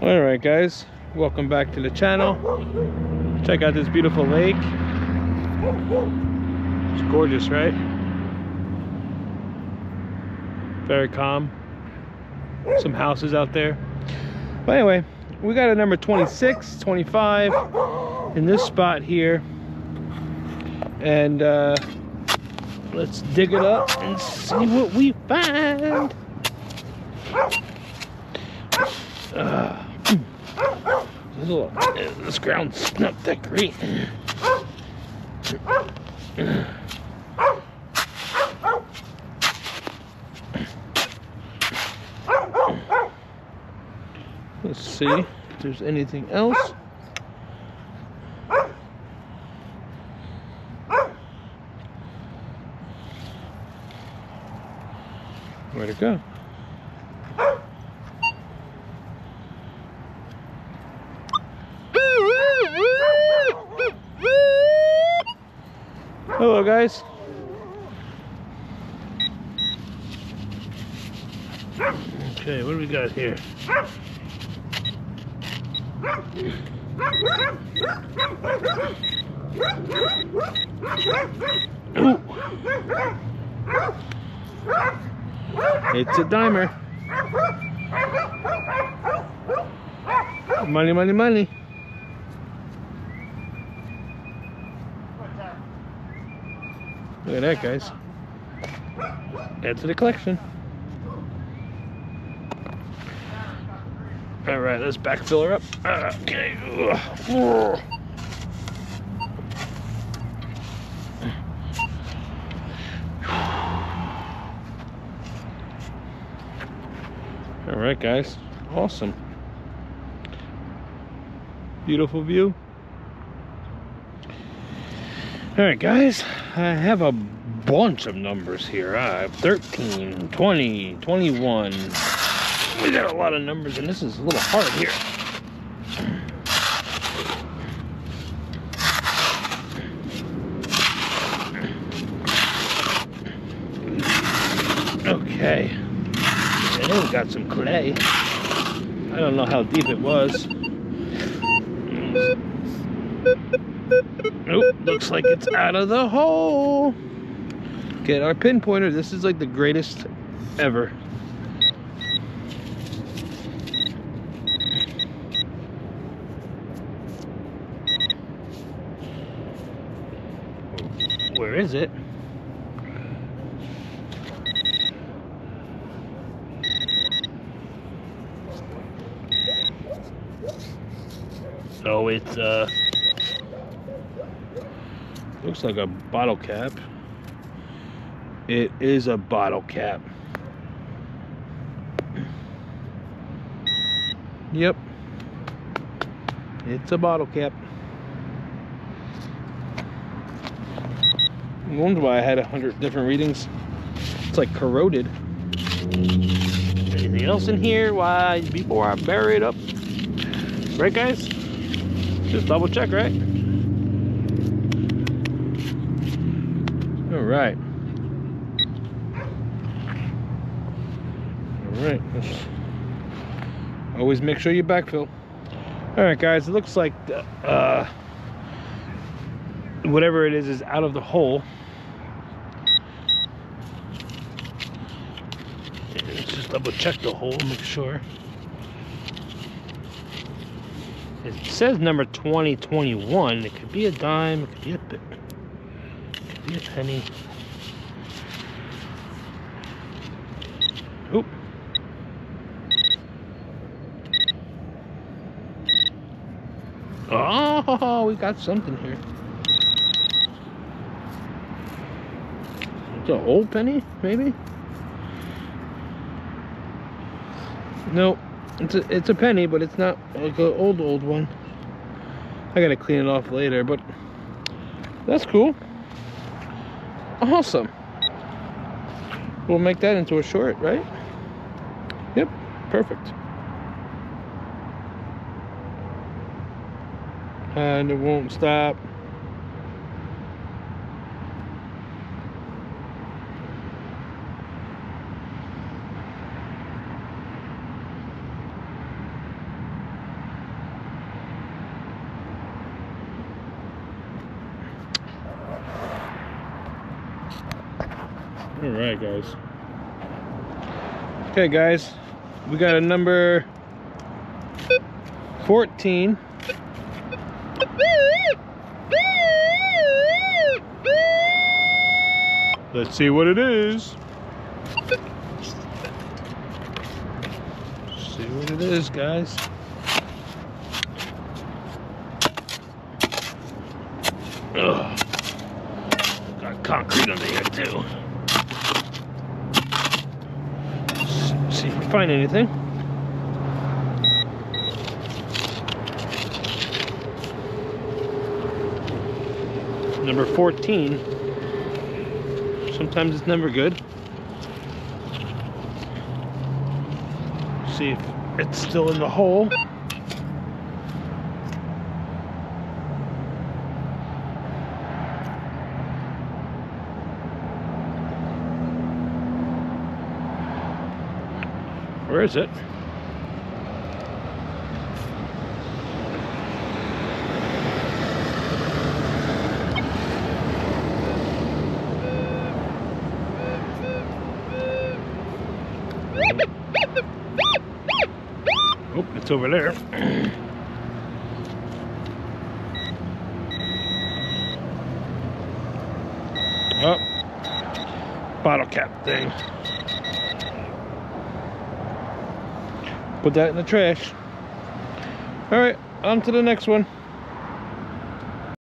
all right guys. Welcome back to the channel. Check out this beautiful lake. It's gorgeous right? Very calm. Some houses out there. But anyway we got a number 26 25 in this spot here. And uh let's dig it up and see what we find. Uh, little, this ground's not that great Let's see if there's anything else. Where'd it go? Hello guys. Okay, what do we got here? Ooh. It's a dimer. Money, money, money. Look at that, guys. Add to the collection. All right, let's backfill her up. Okay. All right, guys. Awesome. Beautiful view. All right, guys. I have a bunch of numbers here. I have 13, 20, 21. We got a lot of numbers, and this is a little hard here. Okay. And then we got some clay. I don't know how deep it was. Looks like it's out of the hole. Get our pinpointer. This is like the greatest ever. Where is it? Oh, it's uh looks like a bottle cap. It is a bottle cap. Yep. It's a bottle cap. I wonder why I had a hundred different readings. It's like corroded. Anything else in here? Why before I bury it up? Right guys? Just double check, right? All right. All right. Always make sure you backfill. All right, guys. It looks like uh, whatever it is is out of the hole. Let's just double check the hole, make sure. It says number 2021. It could be a dime, it could be a bit, be a penny. Oop. Oh, we got something here. It's an old penny, maybe? Nope. It's a, it's a penny, but it's not like an old, old one. I gotta clean it off later, but that's cool. Awesome. We'll make that into a short, right? Yep, perfect. And it won't stop. All right, guys. Okay, guys, we got a number 14. Let's see what it is. see what it is, guys. Ugh. Got concrete under here too. Let's see if we find anything. Number 14. Sometimes it's never good. See if it's still in the hole. Where is it? Oh, it's over there. oh, bottle cap thing. Put that in the trash. All right, on to the next one.